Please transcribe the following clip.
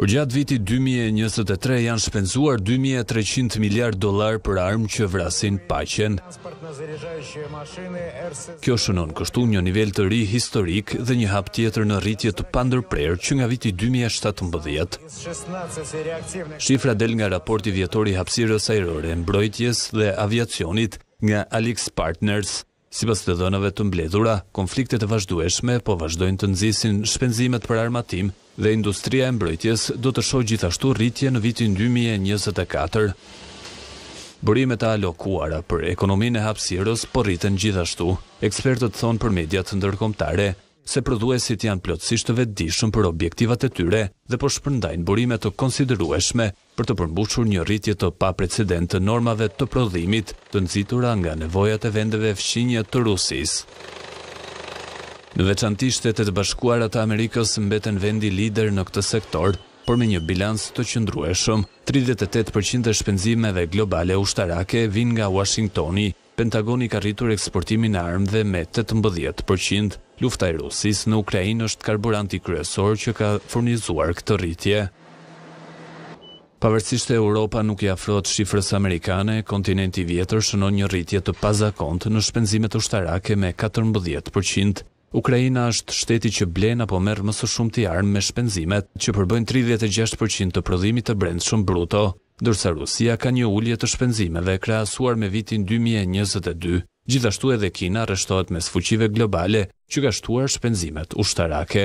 Përgjatë vitit dy mijë e njëzet e tre janë shpenzuar dy mijë e treqind miliardë dollarë për armë që vrasin paqen. Kjo shënon kështu një nivel të ri historik dhe një hap tjetër në rritje të pandërprerë që nga viti dy mijë e shtatëmbëdhjetë. Shifra del nga raporti vjetor i hapësirës ajrore, mbrojtjes dhe aviacionit nga AlixPartners. Sipas të dhënave të mbledhura, konfliktet e vazhdueshme po vazhdojnë të nxisin shpenzimet për armatim dhe industria e mbrojtjes do të shohë gjithashtu rritje në vitin dy mijë e njëzet e katër. Burimet e alokuara për ekonominë e hapësirës po rriten gjithashtu. Ekspertët thonë për mediat ndërkombëtare se prodhuesit janë plotësisht të vetëdijshëm për objektivat e tyre dhe po shpërndajnë burime të konsiderueshme për të përmbushur një rritje të paprecedentë të normave të prodhimit, të nxitura nga nevojat e vendeve fqinje të Rusisë. Në veçanti Shtetet e Bashkuara të Amerikës mbeten vendi lider në këtë sektor, por me një bilanc të qëndrueshëm, tridhjetë e tetë për qind e shpenzimeve globale ushtarake vijnë nga Uashingtoni, Pentagoni ka rritur eksportimin e armëve me tetëmbëdhjetë për qind, lufta e Rusisë në Ukrainë është karburanti kryesor që ka furnizuar këtë rritje. Pavarësisht se Europa nuk i afrohet shifrës amerikane, kontinenti i vjetër shënon një rritje të pazakontë në shpenzimet ushtarake me katërmbëdhjetë për qind. Ukraina është shteti që blen apo merr më së shumti armë me shpenzimet, që përbëjnë tridhjetë e gjashtë për qind të prodhimit të brendshëm bruto, ndërsa Rusia ka një ulje të shpenzimeve krahasuar me vitin dy mijë e njëzet e dy. Gjithashtu edhe Kina rreshtohet mes fuqive globale që ka shtuar shpenzimet ushtarake.